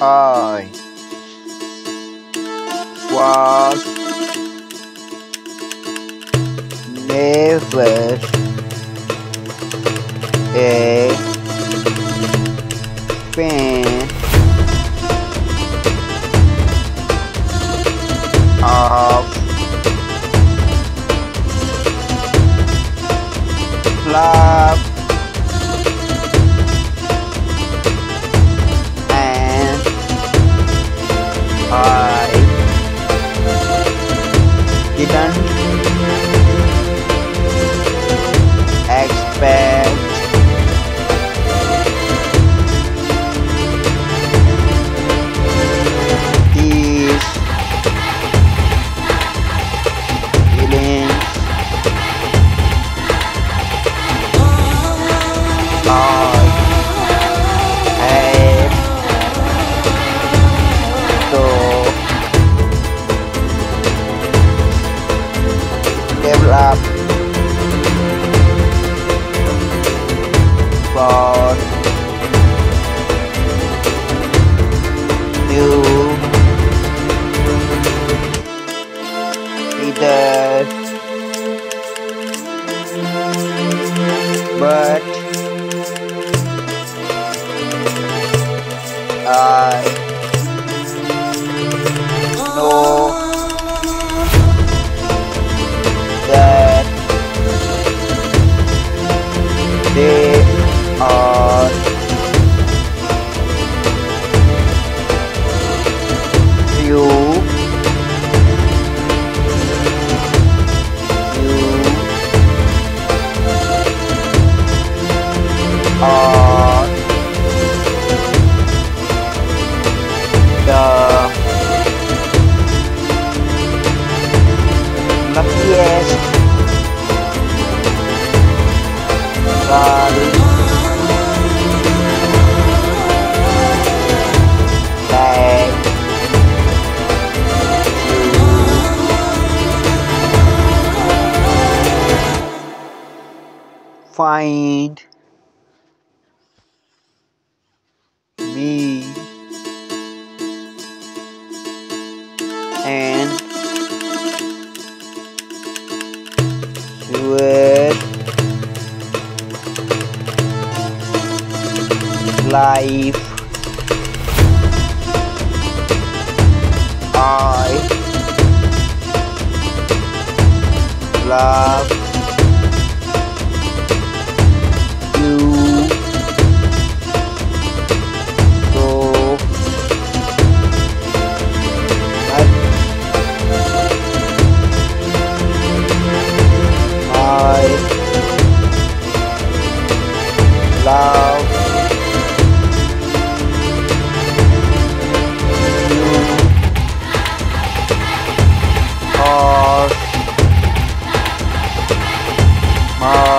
I was never. A fan of love develop for you either but I find me and sweet life. I love my